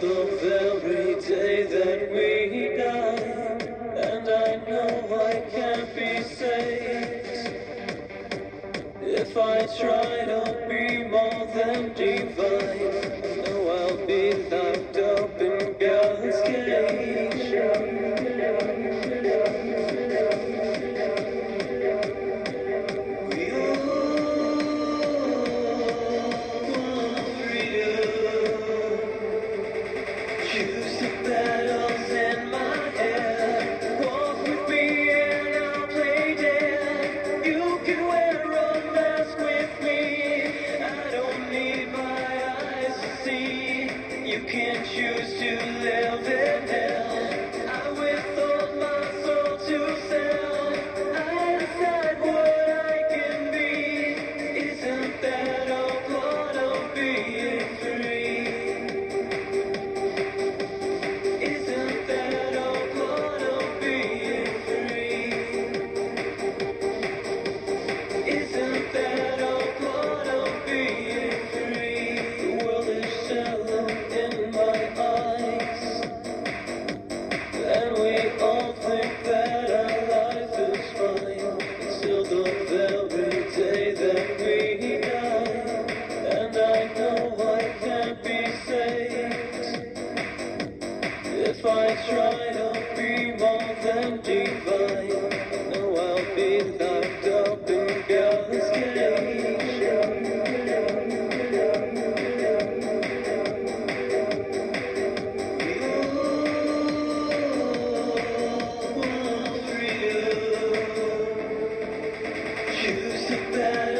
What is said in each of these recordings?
the very day that we die, and I know I can't be saved. If I try to be more than divine. can choose to live in down. If I try to be more than divine, no, I'll be locked up in God's cage. Choose the better.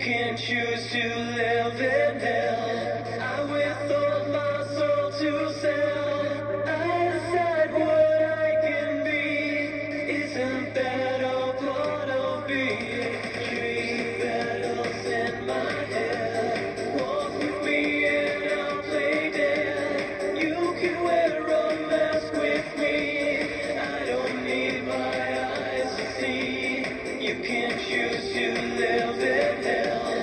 can choose to live in hell. you, you, live, live, live.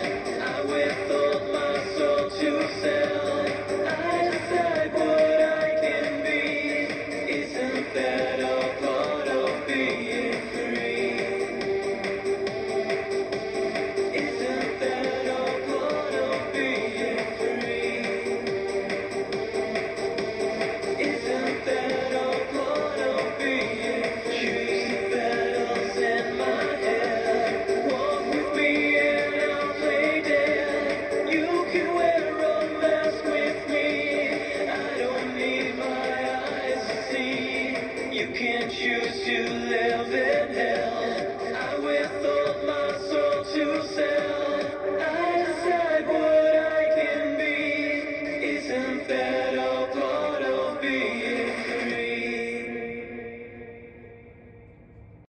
choose to live in hell.